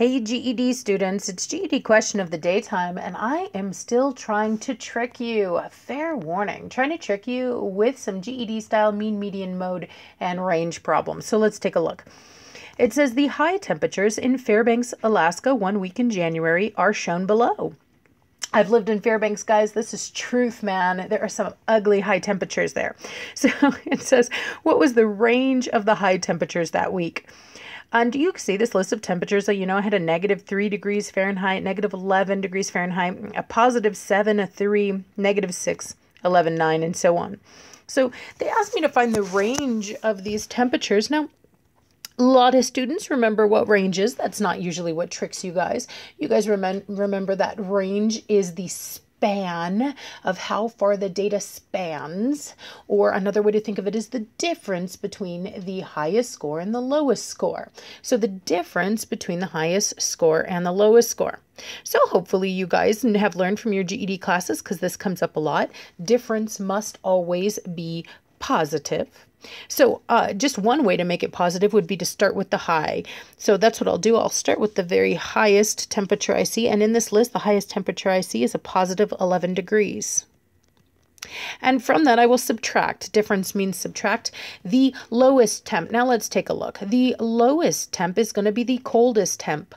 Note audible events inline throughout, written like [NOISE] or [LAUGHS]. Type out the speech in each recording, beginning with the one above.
Hey GED students, it's GED question of the daytime, and I am still trying to trick you. A fair warning, trying to trick you with some GED style mean, median, mode, and range problems. So let's take a look. It says the high temperatures in Fairbanks, Alaska, one week in January are shown below. I've lived in Fairbanks, guys. This is truth, man. There are some ugly high temperatures there. [LAUGHS] So it says, what was the range of the high temperatures that week? And you see this list of temperatures. that, you know, I had a negative 3 degrees Fahrenheit, negative 11 degrees Fahrenheit, a positive 7, a 3, negative 6, 11, 9, and so on. So they asked me to find the range of these temperatures. Now, a lot of students remember what range is. That's not usually what tricks you guys. You guys remem remember that range is the span of how far the data spans, or another way to think of it is the difference between the highest score and the lowest score. So the difference between the highest score and the lowest score. So hopefully you guys have learned from your GED classes because this comes up a lot. Difference must always be positive. So uh, just one way to make it positive would be to start with the high. So that's what I'll do. I'll start with the very highest temperature I see. And in this list, the highest temperature I see is a positive 11 degrees. And from that, I will subtract. Difference means subtract the lowest temp. Now let's take a look. The lowest temp is going to be the coldest temp.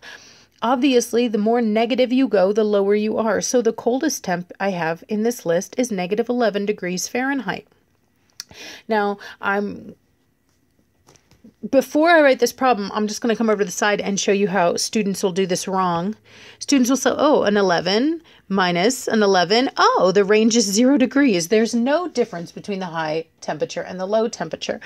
Obviously, the more negative you go, the lower you are. So the coldest temp I have in this list is negative 11 degrees Fahrenheit. Now, I'm before I write this problem, I'm just going to come over to the side and show you how students will do this wrong. Students will say, oh, an 11 minus an 11. Oh, the range is zero degrees. There's no difference between the high temperature and the low temperature.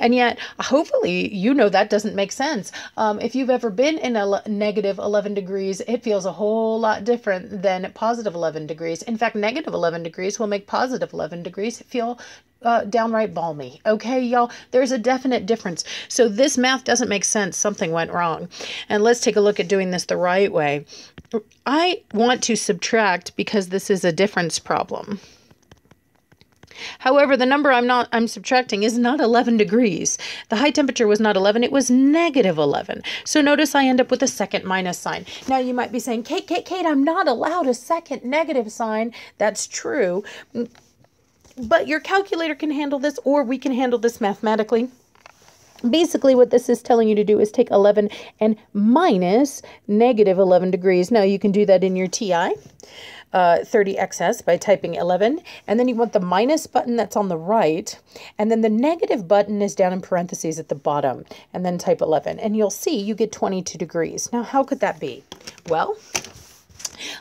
And yet, hopefully, you know that doesn't make sense. Um, if you've ever been in a negative 11 degrees, it feels a whole lot different than positive 11 degrees. In fact, negative 11 degrees will make positive 11 degrees feel uh, downright balmy. Okay, y'all, there's a definite difference. So this math doesn't make sense. Something went wrong. And let's take a look at doing this the right way. I want to subtract because this is a difference problem. However, the number I'm not I'm subtracting is not 11 degrees. The high temperature was not 11, it was negative 11. So notice I end up with a second minus sign. Now you might be saying, "Kate, Kate, Kate, I'm not allowed a second negative sign." That's true. But your calculator can handle this or we can handle this mathematically. Basically, what this is telling you to do is take 11 and minus negative 11 degrees. Now, you can do that in your TI. Uh, 30xs by typing 11 and then you want the minus button that's on the right and then the negative button is down in parentheses at the bottom and then type 11 and you'll see you get 22 degrees now how could that be well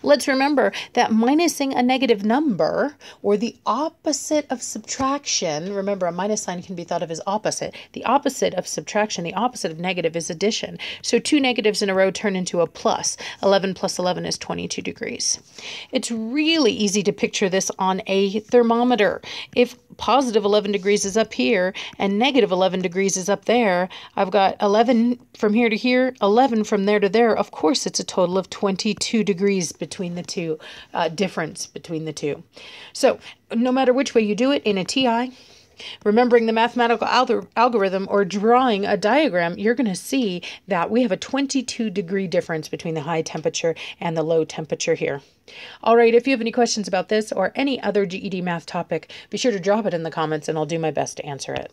Let's remember that minusing a negative number or the opposite of subtraction, remember a minus sign can be thought of as opposite. The opposite of subtraction, the opposite of negative is addition. So two negatives in a row turn into a plus. 11 plus 11 is 22 degrees. It's really easy to picture this on a thermometer. If positive 11 degrees is up here and negative 11 degrees is up there, I've got 11 from here to here, 11 from there to there. Of course, it's a total of 22 degrees between the two, uh, difference between the two. So no matter which way you do it in a TI, remembering the mathematical algorithm or drawing a diagram, you're going to see that we have a 22 degree difference between the high temperature and the low temperature here. All right, if you have any questions about this or any other GED math topic, be sure to drop it in the comments and I'll do my best to answer it.